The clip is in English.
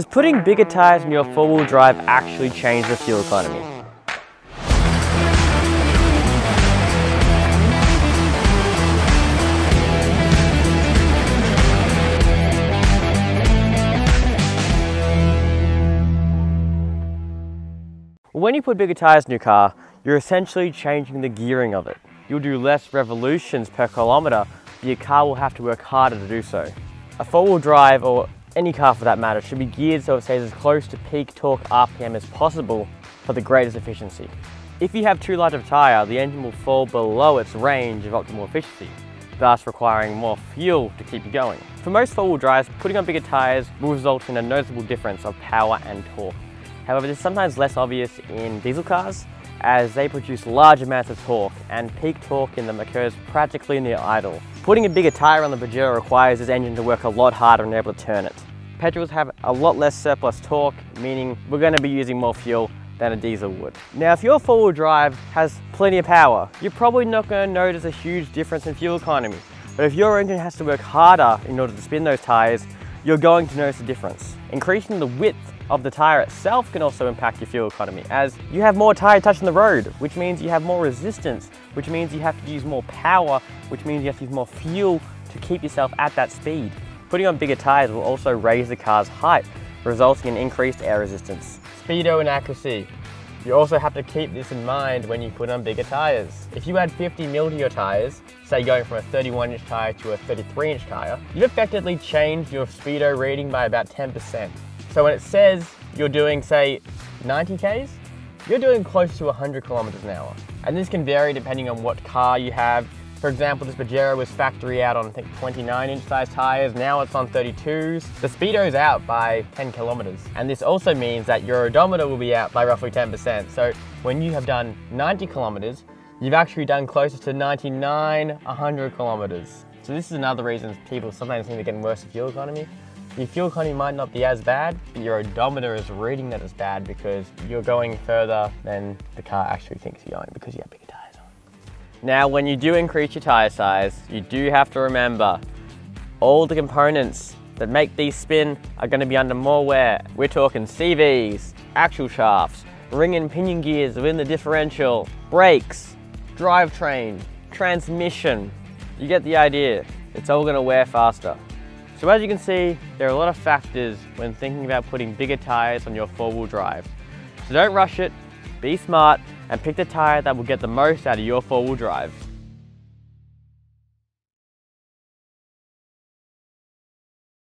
Does putting bigger tyres in your four-wheel drive actually change the fuel economy? When you put bigger tyres in your car, you're essentially changing the gearing of it. You'll do less revolutions per kilometre, but your car will have to work harder to do so. A four-wheel drive, or any car for that matter, should be geared so it stays as close to peak torque RPM as possible for the greatest efficiency. If you have too large of a tyre, the engine will fall below its range of optimal efficiency, thus requiring more fuel to keep you going. For most four-wheel drives, putting on bigger tyres will result in a noticeable difference of power and torque. However, this is sometimes less obvious in diesel cars as they produce large amounts of torque and peak torque in them occurs practically near idle. Putting a bigger tyre on the Pajero requires this engine to work a lot harder and able to turn it. Petrols have a lot less surplus torque, meaning we're going to be using more fuel than a diesel would. Now, if your four-wheel drive has plenty of power, you're probably not going to notice a huge difference in fuel economy. But if your engine has to work harder in order to spin those tyres, you're going to notice a difference. Increasing the width of the tyre itself can also impact your fuel economy as you have more tyre touching the road, which means you have more resistance, which means you have to use more power, which means you have to use more fuel to keep yourself at that speed. Putting on bigger tyres will also raise the car's height, resulting in increased air resistance. Speedo and accuracy. You also have to keep this in mind when you put on bigger tyres. If you add 50 mil to your tyres, say going from a 31 inch tyre to a 33 inch tyre, you've effectively changed your speedo reading by about 10%. So when it says you're doing, say, 90 Ks, you're doing close to 100 kilometers an hour. And this can vary depending on what car you have. For example, this Pajero was factory out on, I think, 29 inch size tires. Now it's on 32s. The speedo's out by 10 kilometers. And this also means that your odometer will be out by roughly 10%. So when you have done 90 kilometers, you've actually done closer to 99, 100 kilometers. So this is another reason people sometimes think they're getting worse fuel economy your fuel economy might not be as bad, but your odometer is reading that it's bad because you're going further than the car actually thinks you're going because you have. Now, when you do increase your tyre size, you do have to remember all the components that make these spin are going to be under more wear. We're talking CVs, axle shafts, ring and pinion gears within the differential, brakes, drivetrain, transmission. You get the idea. It's all going to wear faster. So as you can see, there are a lot of factors when thinking about putting bigger tyres on your four-wheel drive. So don't rush it, be smart, and pick the tyre that will get the most out of your four-wheel drive.